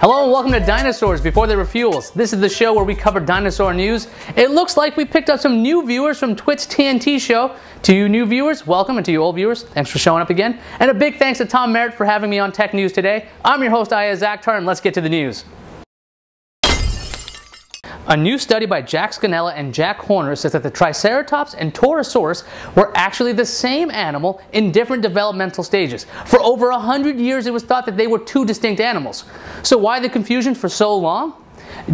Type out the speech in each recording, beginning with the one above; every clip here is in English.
Hello and welcome to Dinosaurs Before They Were Fuels. This is the show where we cover dinosaur news. It looks like we picked up some new viewers from Twit's TNT show. To you new viewers, welcome, and to you old viewers, thanks for showing up again. And a big thanks to Tom Merritt for having me on Tech News today. I'm your host, Ayaz Akhtar, and let's get to the news. A new study by Jack Scannella and Jack Horner says that the Triceratops and Torosaurus were actually the same animal in different developmental stages. For over a hundred years, it was thought that they were two distinct animals. So why the confusion for so long?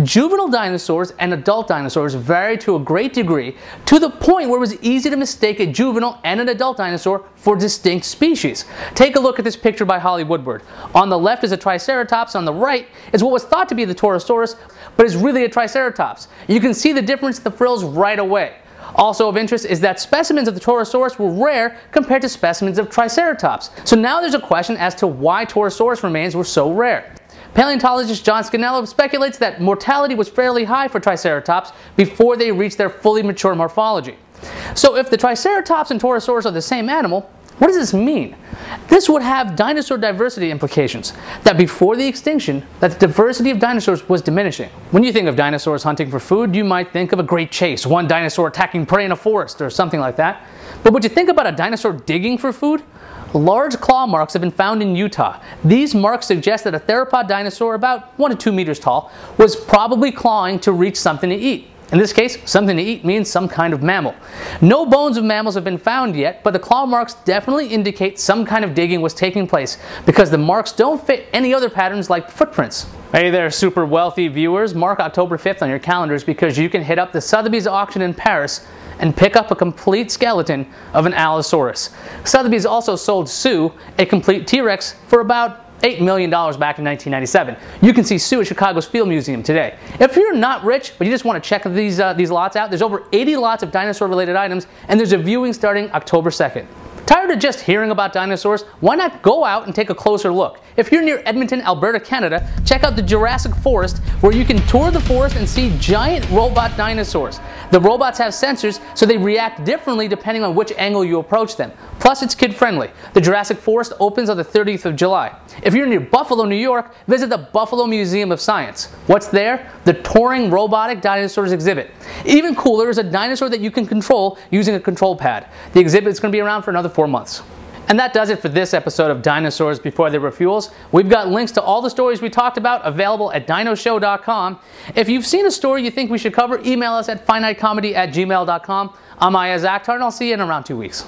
Juvenile dinosaurs and adult dinosaurs vary to a great degree to the point where it was easy to mistake a juvenile and an adult dinosaur for distinct species. Take a look at this picture by Holly Woodward. On the left is a Triceratops, on the right is what was thought to be the Torosaurus, but is really a Triceratops. You can see the difference in the frills right away. Also of interest is that specimens of the Torosaurus were rare compared to specimens of Triceratops. So now there's a question as to why Torosaurus remains were so rare. Paleontologist John Scannella speculates that mortality was fairly high for Triceratops before they reached their fully mature morphology. So if the Triceratops and Torosaurus are the same animal, what does this mean? This would have dinosaur diversity implications, that before the extinction, that the diversity of dinosaurs was diminishing. When you think of dinosaurs hunting for food, you might think of a great chase, one dinosaur attacking prey in a forest or something like that. But would you think about a dinosaur digging for food? Large claw marks have been found in Utah. These marks suggest that a theropod dinosaur about 1 to 2 meters tall was probably clawing to reach something to eat. In this case, something to eat means some kind of mammal. No bones of mammals have been found yet, but the claw marks definitely indicate some kind of digging was taking place because the marks don't fit any other patterns like footprints. Hey there, super wealthy viewers. Mark October 5th on your calendars because you can hit up the Sotheby's auction in Paris and pick up a complete skeleton of an Allosaurus. Sotheby's also sold Sue, a complete T-Rex, for about $8 million back in 1997. You can see Sue at Chicago's Field Museum today. If you're not rich, but you just want to check these, uh, these lots out, there's over 80 lots of dinosaur-related items, and there's a viewing starting October 2nd. Tired of just hearing about dinosaurs? Why not go out and take a closer look? If you're near Edmonton, Alberta, Canada, check out the Jurassic Forest where you can tour the forest and see giant robot dinosaurs. The robots have sensors so they react differently depending on which angle you approach them. Plus it's kid friendly. The Jurassic Forest opens on the 30th of July. If you're near Buffalo, New York, visit the Buffalo Museum of Science. What's there? The Touring Robotic Dinosaurs exhibit. Even cooler is a dinosaur that you can control using a control pad. The exhibit is going to be around for another four months. And that does it for this episode of Dinosaurs Before They Were Fuels. We've got links to all the stories we talked about available at dinoshow.com. If you've seen a story you think we should cover, email us at finitecomedy at gmail.com. I'm Ayaz Akhtar, and I'll see you in around two weeks.